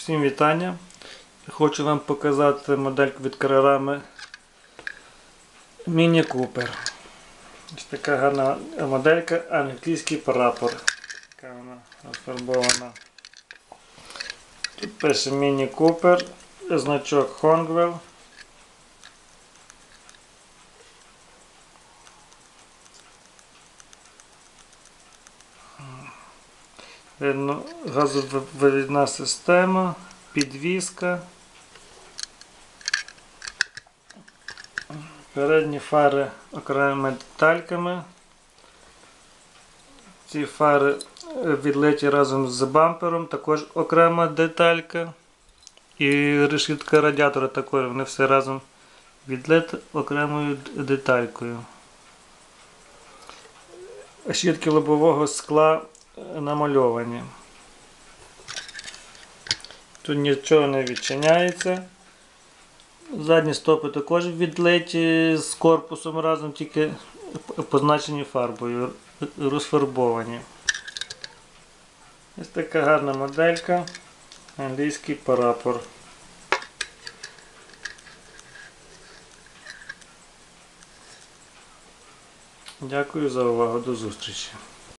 Всім вітання. Хочу вам показати модельку від Карарами Міні Купер. Ось така гарна моделька, англійський прапор. Така вона розфарбована. Тут пише Міні Купер, значок Хонгвелл. Газовивідна система, підвіска. Передні фари окремими детальками. Ці фари е, відлиті разом з бампером, також окрема деталька. І решітка радіатора також, вони все разом відлиті окремою деталькою. Щітки лобового скла е, намальовані. Тут нічого не відчиняється. Задні стопи також відлиті з корпусом разом, тільки позначені фарбою, розфарбовані. Ось така гарна моделька. Англійський прапор. Дякую за увагу. До зустрічі.